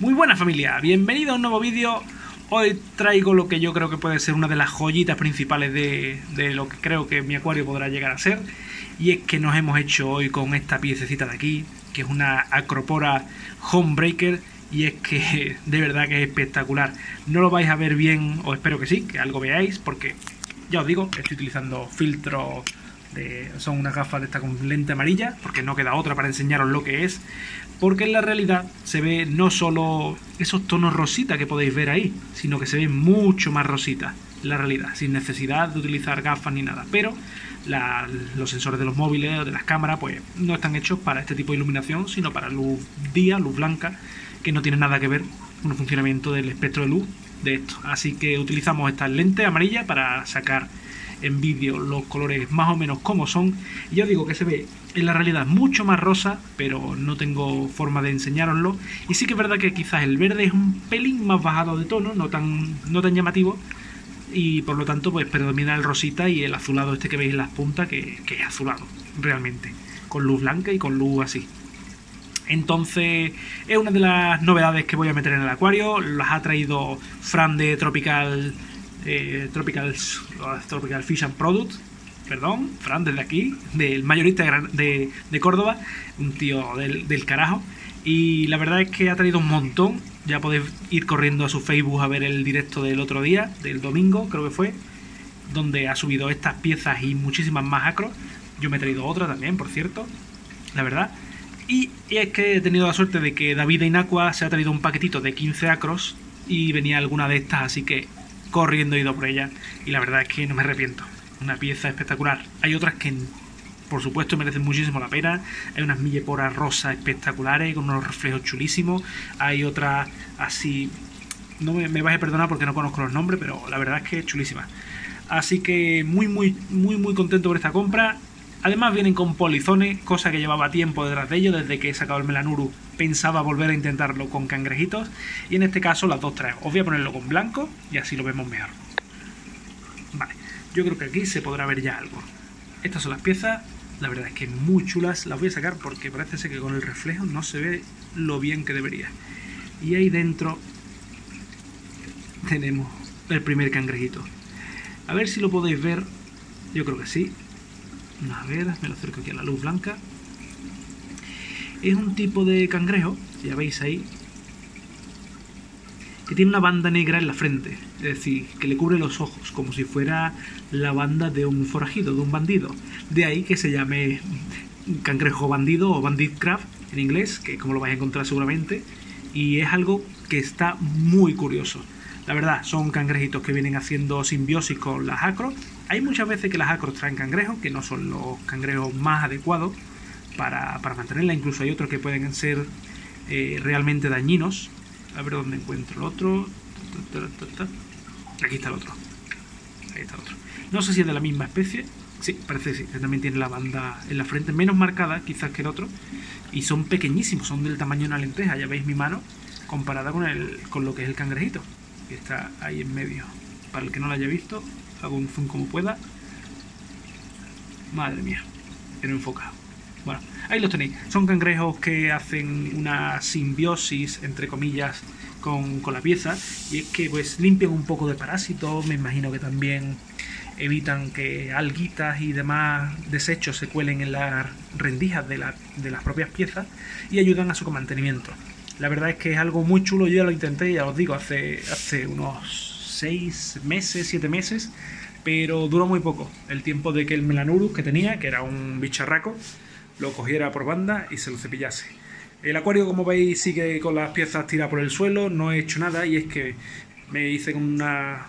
Muy buena familia, bienvenido a un nuevo vídeo. Hoy traigo lo que yo creo que puede ser una de las joyitas principales de, lo que creo que mi acuario podrá llegar a ser. Y es que nos hemos hecho hoy con esta piececita de aquí, que es una Acropora Homebreaker. Y es que de verdad que es espectacular. No lo vais a ver bien, o espero que sí, que algo veáis, porque ya os digo, estoy utilizando filtros son unas gafas de esta con lente amarilla, porque no queda otra para enseñaros lo que es, porque en la realidad se ve no solo esos tonos rosita que podéis ver ahí, sino que se ve mucho más rosita la realidad, sin necesidad de utilizar gafas ni nada, pero los sensores de los móviles o de las cámaras pues no están hechos para este tipo de iluminación, sino para luz día, luz blanca, que no tiene nada que ver con el funcionamiento del espectro de luz de esto. Así que utilizamos esta lente amarilla para sacar en vídeo los colores más o menos como son. Y yo digo que se ve en la realidad mucho más rosa, pero no tengo forma de enseñároslo. Y sí que es verdad que quizás el verde es un pelín más bajado de tono, no tan, no tan llamativo. Y por lo tanto, pues predomina el rosita y el azulado este que veis en las puntas, que, que es azulado, realmente. Con luz blanca y con luz así. Entonces, es una de las novedades que voy a meter en el acuario. Las ha traído Fran de Tropical eh, Tropical, Tropical Fish and Product, perdón, Fran, desde aquí, del mayorista de, Córdoba, un tío del, carajo. Y la verdad es que ha traído un montón. Ya podéis ir corriendo a su Facebook a ver el directo del otro día, del domingo, creo que fue, donde ha subido estas piezas y muchísimas más acros. Yo me he traído otra también, por cierto, la verdad. Y es que he tenido la suerte de que David Inacua se ha traído un paquetito de 15 acros y venía alguna de estas, así que corriendo he ido por ella y la verdad es que no me arrepiento. Una pieza espectacular. Hay otras que por supuesto merecen muchísimo la pena. Hay unas milleporas rosas espectaculares con unos reflejos chulísimos. Hay otras así... No me, me vais a perdonar porque no conozco los nombres, pero la verdad es que es chulísima. Así que muy, muy, muy, muy contento por esta compra. Además vienen con polizones, cosa que llevaba tiempo detrás de ellos, desde que he sacado el Melanuru pensaba volver a intentarlo con cangrejitos y en este caso las dos traen. Os voy a ponerlo con blanco y así lo vemos mejor. Vale, yo creo que aquí se podrá ver ya algo. Estas son las piezas, la verdad es que muy chulas, las voy a sacar porque parece ser que con el reflejo no se ve lo bien que debería. Y ahí dentro tenemos el primer cangrejito. A ver si lo podéis ver, yo creo que sí, a ver, me lo acerco aquí a la luz blanca. Es un tipo de cangrejo, ya veis ahí, que tiene una banda negra en la frente, es decir, que le cubre los ojos, como si fuera la banda de un forajido, de un bandido. De ahí que se llame cangrejo bandido o bandit crab en inglés, que como lo vais a encontrar seguramente, y es algo que está muy curioso. La verdad, son cangrejitos que vienen haciendo simbiosis con las acros. Hay muchas veces que las acros traen cangrejos, que no son los cangrejos más adecuados para, para mantenerla. Incluso hay otros que pueden ser eh, realmente dañinos. A ver dónde encuentro el otro. Aquí está el otro. Ahí está el otro. No sé si es de la misma especie. Sí, parece que sí. También tiene la banda en la frente menos marcada quizás que el otro. Y son pequeñísimos, son del tamaño de una lenteja. Ya veis mi mano comparada con, el, con lo que es el cangrejito que está ahí en medio. Para el que no lo haya visto, hago un zoom como pueda. Madre mía, que no enfoca. Bueno, ahí los tenéis. Son cangrejos que hacen una simbiosis, entre comillas, con, con, la pieza. Y es que pues limpian un poco de parásitos. Me imagino que también evitan que alguitas y demás desechos se cuelen en las rendijas de, la, de las propias piezas. Y ayudan a su mantenimiento. La verdad es que es algo muy chulo, yo ya lo intenté, ya os digo, hace, hace unos 6 meses, 7 meses, pero duró muy poco. El tiempo de que el Melanurus que tenía, que era un bicharraco, lo cogiera por banda y se lo cepillase. El acuario, como veis, sigue con las piezas tiradas por el suelo, no he hecho nada y es que me hice con un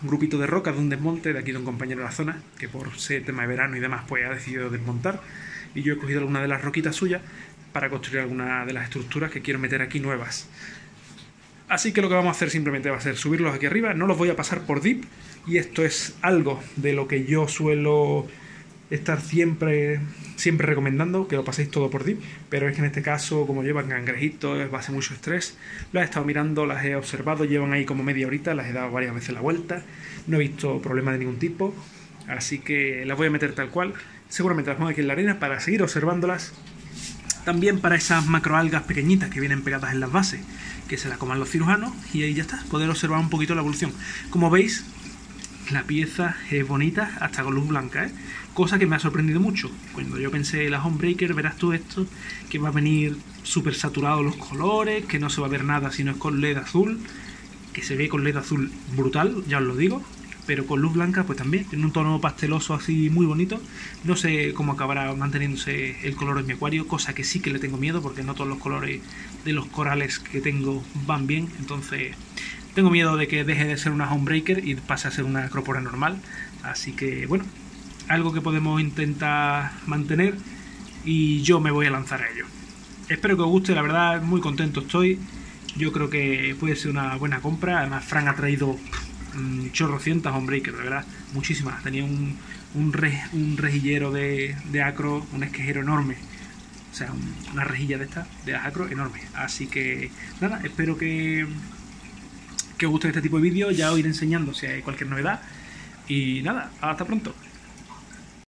grupito de rocas de un desmonte de aquí de un compañero de la zona, que por ser tema de verano y demás, pues ha decidido desmontar. Y yo he cogido alguna de las roquitas suyas para construir alguna de las estructuras que quiero meter aquí nuevas. Así que lo que vamos a hacer simplemente va a ser subirlos aquí arriba, no los voy a pasar por dip y esto es algo de lo que yo suelo estar siempre siempre recomendando que lo paséis todo por dip, pero es que en este caso como llevan cangrejitos, va a ser mucho estrés, las he estado mirando, las he observado, llevan ahí como media horita, las he dado varias veces la vuelta, no he visto problema de ningún tipo, así que las voy a meter tal cual, seguramente las pongo aquí en la arena para seguir observándolas también para esas macroalgas pequeñitas que vienen pegadas en las bases, que se las coman los cirujanos y ahí ya está, poder observar un poquito la evolución. Como veis, la pieza es bonita hasta con luz blanca, ¿eh? cosa que me ha sorprendido mucho. Cuando yo pensé la Homebreaker, verás tú esto, que va a venir súper saturado los colores, que no se va a ver nada si no es con LED azul, que se ve con LED azul brutal, ya os lo digo, pero con luz blanca pues también, en un tono pasteloso así muy bonito. No sé cómo acabará manteniéndose el color en mi acuario, cosa que sí que le tengo miedo porque no todos los colores de los corales que tengo van bien, entonces tengo miedo de que deje de ser una homebreaker y pase a ser una acrópora normal. Así que bueno, algo que podemos intentar mantener y yo me voy a lanzar a ello. Espero que os guste, la verdad muy contento estoy. Yo creo que puede ser una buena compra. Además, Frank ha traído um, chorrocientas homebreakers, de verdad, muchísimas. Tenía un, un, un rejillero de, de, acro, un esquejero enorme. O sea, una rejilla de esta, de acro enorme. Así que, nada, espero que, que os guste este tipo de vídeos. Ya os iré enseñando si hay cualquier novedad. Y nada, hasta pronto.